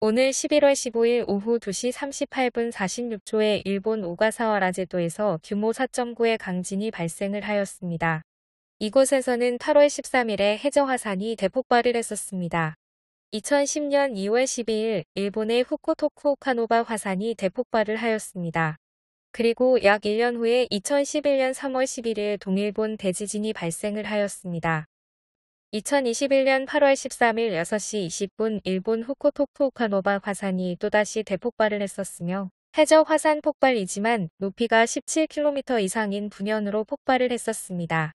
오늘 11월 15일 오후 2시 38분 46초에 일본 오가사와라 제도에서 규모 4.9의 강진이 발생을 하였습니다. 이곳에서는 8월 13일에 해저 화산이 대폭발을 했었습니다. 2010년 2월 12일 일본의 후코토쿠 오카노바 화산이 대폭발을 하였습니다. 그리고 약 1년 후에 2011년 3월 11일 동일본 대지진이 발생을 하였습니다. 2021년 8월 13일 6시 20분 일본 후코토쿠 오카노바 화산이 또다시 대폭발을 했었으며 해저 화산 폭발이지만 높이가 17km 이상인 분연으로 폭발을 했었습니다.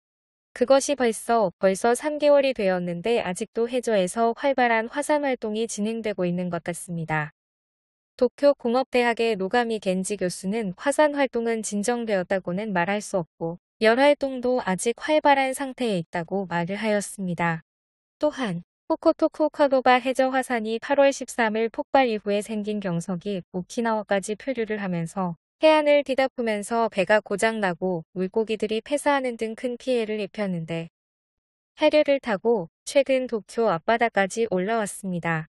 그것이 벌써 벌써 3개월이 되었는데 아직도 해저에서 활발한 화산 활동이 진행되고 있는 것 같습니다. 도쿄 공업대학의 노가미 겐지 교수는 화산 활동은 진정되었다고는 말할 수 없고 열 활동도 아직 활발한 상태에 있다고 말을 하였습니다. 또한 호코토쿠카도바 해저 화산이 8월 13일 폭발 이후에 생긴 경석이 오키나와까지 표류를 하면서 해안을 뒤덮으면서 배가 고장나고 물고기들이 폐사하는 등 큰 피해를 입혔는데 해류를 타고 최근 도쿄 앞바다까지 올라왔습니다.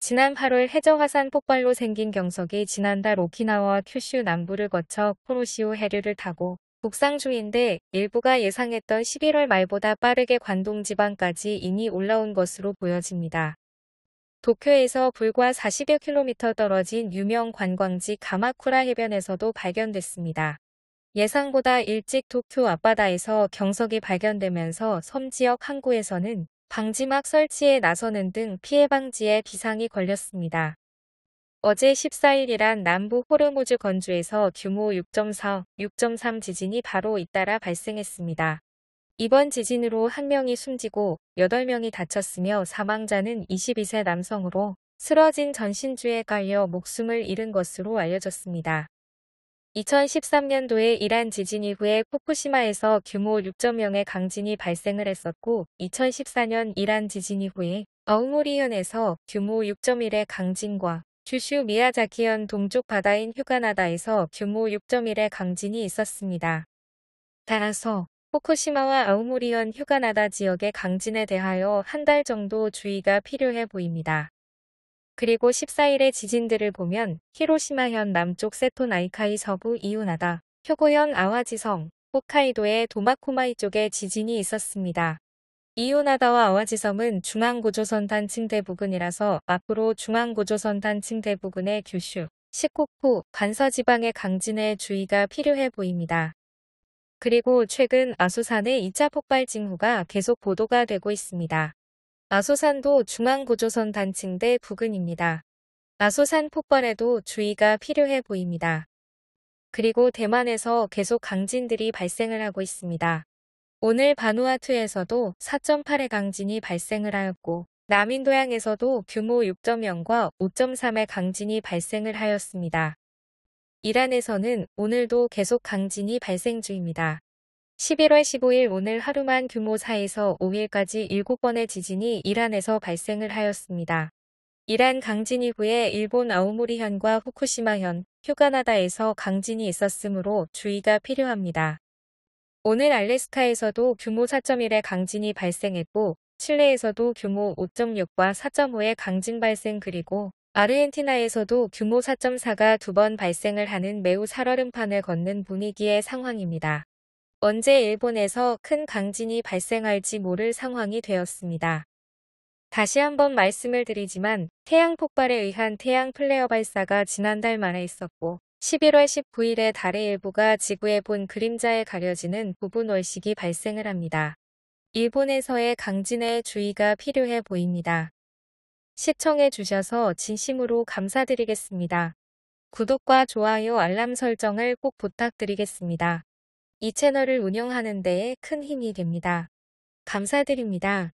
지난 8월 해저 화산 폭발로 생긴 경석이 지난달 오키나와와 큐슈 남부를 거쳐 코로시오 해류를 타고 북상 중인데 일부가 예상했던 11월 말보다 빠르게 관동 지방까지 이미 올라온 것으로 보여집니다. 도쿄에서 불과 40여 킬로미터 떨어진 유명 관광지 가마쿠라 해변에서도 발견됐습니다. 예상보다 일찍 도쿄 앞바다에서 경석이 발견되면서 섬 지역 항구에서는 방지막 설치에 나서는 등 피해 방지에 비상이 걸렸습니다. 어제 14일 이란 남부 호르무즈 건주에서 규모 6.4, 6.3 지진이 바로 잇따라 발생했습니다. 이번 지진으로 한 명이 숨지고 8명이 다쳤으며 사망자는 22세 남성으로 쓰러진 전신주에 깔려 목숨을 잃은 것으로 알려졌습니다. 2013년도에 이란 지진 이후에 포쿠시마에서 규모 6.0의 강진이 발생을 했었고 2014년 이란 지진 이후에 어우모리현에서 규모 6.1의 강진과 주슈 미야자키현 동쪽 바다인 휴가나다에서 규모 6.1의 강진이 있었습니다. 따라서 포쿠시마와 아우모리현 휴가나다 지역의 강진에 대하여 한 달 정도 주의가 필요해 보입니다. 그리고 14일의 지진들을 보면 히로시마현 남쪽 세토나이카이 서부 이오나다, 효고현 아와지성, 홋카이도의 도마코마이 쪽에 지진이 있었습니다. 이오나다와 아와지섬은 중앙고조선 단층 대 부근이라서 앞으로 중앙고조선 단층 대 부근의 규슈, 시코쿠, 간서지방의 강진에 주의가 필요해 보입니다. 그리고 최근 아소산의 2차 폭발 징후가 계속 보도가 되고 있습니다. 아소산도 중앙고조선 단층대 부근입니다. 아소산 폭발에도 주의가 필요해 보입니다. 그리고 대만에서 계속 강진들이 발생을 하고 있습니다. 오늘 바누아투에서도 4.8의 강진이 발생을 하였고 남인도양에서도 규모 6.0과 5.3의 강진이 발생을 하였습니다. 이란에서는 오늘도 계속 강진이 발생 중입니다. 11월 15일 오늘 하루만 규모 4에서 5일까지 7번의 지진이 이란에서 발생을 하였습니다. 이란 강진 이후에 일본 아오모리현과 후쿠시마현, 휴가나다에서 강진이 있었으므로 주의가 필요합니다. 오늘 알래스카에서도 규모 4.1의 강진이 발생했고 칠레에서도 규모 5.6과 4.5의 강진 발생 그리고 아르헨티나에서도 규모 4.4가 두 번 발생을 하는 매우 살얼음판을 걷는 분위기의 상황입니다. 언제 일본에서 큰 강진이 발생할지 모를 상황이 되었습니다. 다시 한번 말씀을 드리지만 태양 폭발에 의한 태양 플레어 발사가 지난달 말에 있었고 11월 19일에 달의 일부가 지구의 본 그림자에 가려지는 부분 월식이 발생을 합니다. 일본에서의 강진에 주의가 필요해 보입니다. 시청해 주셔서 진심으로 감사드리겠습니다. 구독과 좋아요 알람 설정을 꼭 부탁드리겠습니다. 이 채널을 운영하는 데에 큰 힘이 됩니다. 감사드립니다.